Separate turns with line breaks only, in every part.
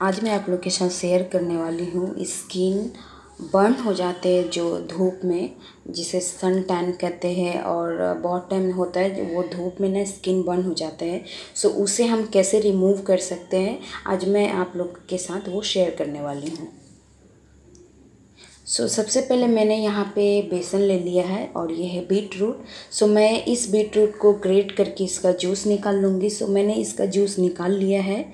आज मैं आप लोग के साथ शेयर करने वाली हूँ स्किन बर्न हो जाते हैं जो धूप में जिसे सन टैन कहते हैं और बहुत टाइम होता है वो धूप में ना स्किन बर्न हो जाता है। सो उसे हम कैसे रिमूव कर सकते हैं आज मैं आप लोग के साथ वो शेयर करने वाली हूँ। सो so, सबसे पहले मैंने यहाँ पे बेसन ले लिया है और ये है बीट रूट सो so, मैं इस बीट रूट को ग्रेट करके इसका जूस निकाल लूँगी। सो so, मैंने इसका जूस निकाल लिया है।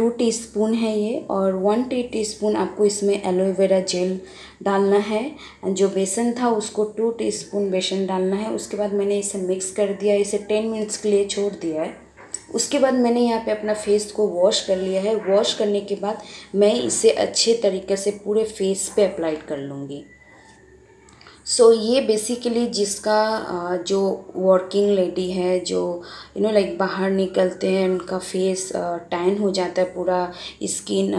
टू टीस्पून है ये और वन टी टीस्पून आपको इसमें एलोवेरा जेल डालना है। जो बेसन था उसको टू टीस्पून बेसन डालना है। उसके बाद मैंने इसे मिक्स कर दिया, इसे टेन मिनट्स के लिए छोड़ दिया है। उसके बाद मैंने यहाँ पे अपना फेस को वॉश कर लिया है। वॉश करने के बाद मैं इसे अच्छे तरीके से पूरे फेस पे अप्लाई कर लूँगी। सो so, ये बेसिकली जिसका जो वर्किंग लेडी है जो यू नो लाइक बाहर निकलते हैं उनका फेस टैन हो जाता है पूरा स्किन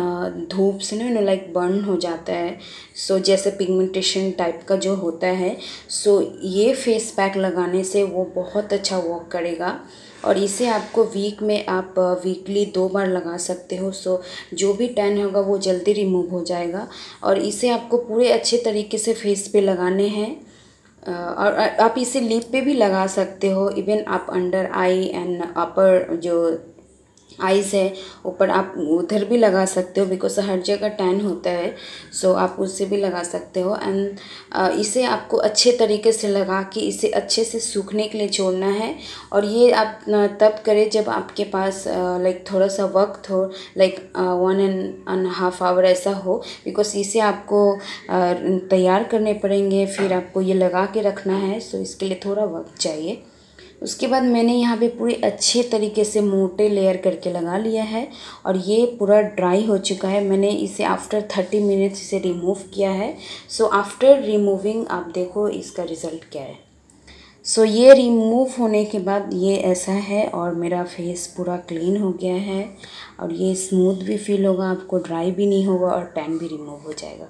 धूप से ना यू नो लाइक बर्न हो जाता है। सो so, जैसे पिगमेंटेशन टाइप का जो होता है सो so, ये फेस पैक लगाने से वो बहुत अच्छा वर्क करेगा। और इसे आपको वीक में आप वीकली दो बार लगा सकते हो। सो जो भी टैन होगा, वो जल्दी रिमूव हो जाएगा। और इसे आपको पूरे अच्छे तरीके से फेस पे लगाने हैं। और आप इसे लिप पे भी लगा सकते हो। इवन आप अंडर आई एंड अपर जो आइज़ है ऊपर आप उधर भी लगा सकते हो बिकॉज़ हर जगह टैन होता है सो so, आप उससे भी लगा सकते हो एंड इसे आपको अच्छे तरीके से लगा के इसे अच्छे से सूखने के लिए छोड़ना है और ये आप तब करें जब आपके पास लाइक थोड़ा सा वक्त हो like one and and half hour ऐसा हो बिकॉज़ इसे आपको तैयार करने पड़ेंगे फिर आपको ये लगा के रखना है सो so इसके लिए थोड़ा वक्त चाहिए। उसके बाद मैंने यहाँ पे पूरे अच्छे तरीके से मोटे लेयर करके लगा लिया है और ये पूरा ड्राई हो चुका है। मैंने इसे आफ्टर थर्टी मिनट्स इसे रिमूव किया है। सो आफ्टर रिमूविंग आप देखो इसका रिज़ल्ट क्या है। सो so, ये रिमूव होने के बाद ये ऐसा है और मेरा फेस पूरा क्लीन हो गया है और ये स्मूथ भी फील होगा आपको ड्राई भी नहीं होगा और टैन भी रिमूव हो जाएगा।